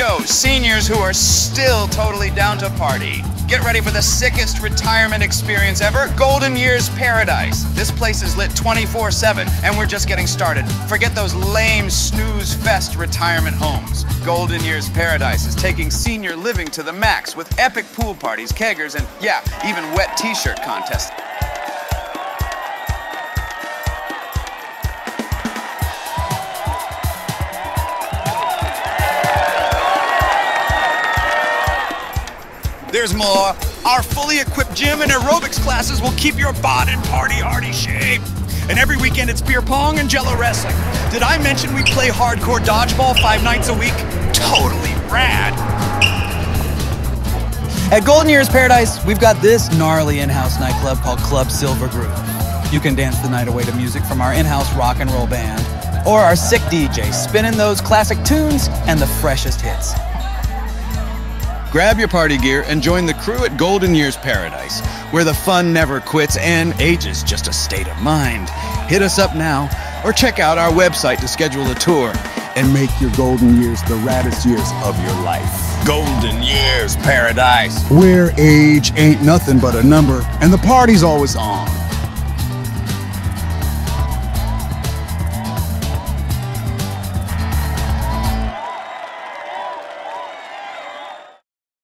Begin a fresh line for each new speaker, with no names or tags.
Yo, seniors who are still totally down to party. Get ready for the sickest retirement experience ever Golden Years Paradise. This place is lit 24 7, and we're just getting started. Forget those lame snooze fest retirement homes. Golden Years Paradise is taking senior living to the max with epic pool parties, keggers, and yeah, even wet t shirt contests. There's more. Our fully equipped gym and aerobics classes will keep your bod in party hardy shape. And every weekend it's beer pong and jello wrestling. Did I mention we play hardcore dodgeball five nights a week? Totally rad.
At Golden Years Paradise, we've got this gnarly in-house nightclub called Club Silver Groove. You can dance the night away to music from our in-house rock and roll band, or our sick DJ spinning those classic tunes and the freshest hits.
Grab your party gear and join the crew at Golden Years Paradise, where the fun never quits and age is just a state of mind. Hit us up now or check out our website to schedule a tour
and make your golden years the raddest years of your life.
Golden Years Paradise.
Where age ain't nothing but a number and the party's always on.